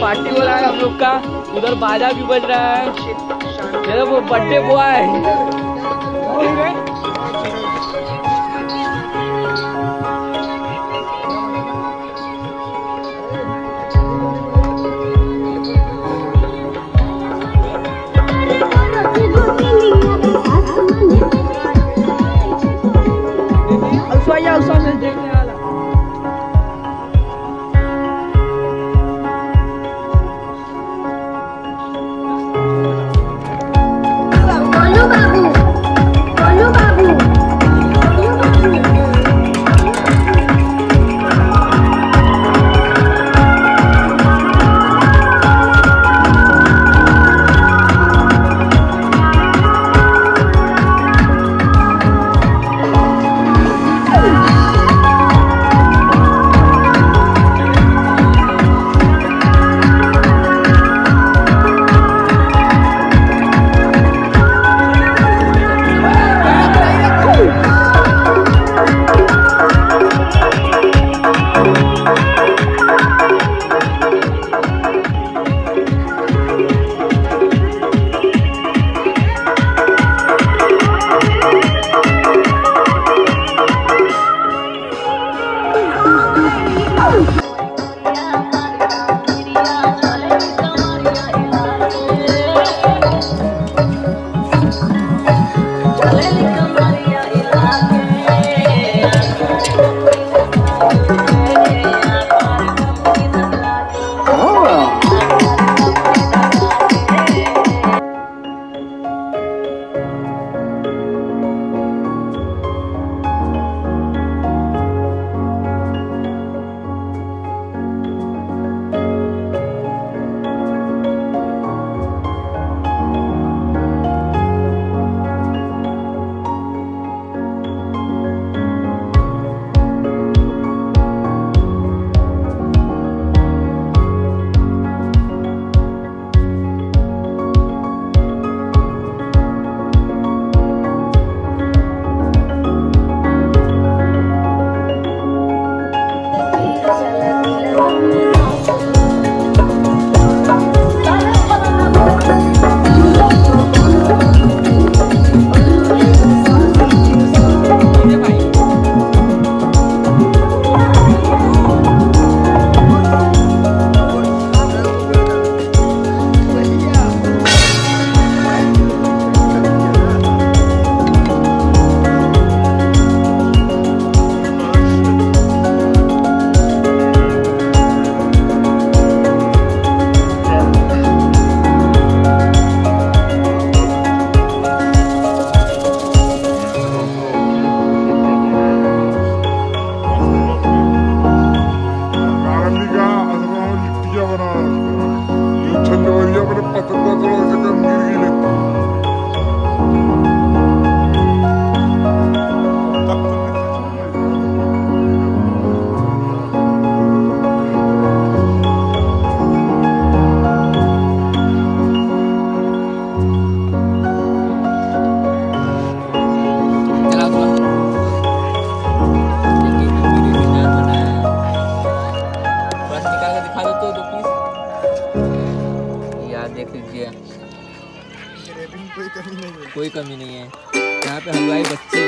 Party हो रहा है हम लोग का। उधर बाजा भी बज रहा है। वो बर्थडे बॉय देख लीजिए। कोई कमी नहीं है। कोई कमी नहीं है। यहाँ पे हलवाई बच्चे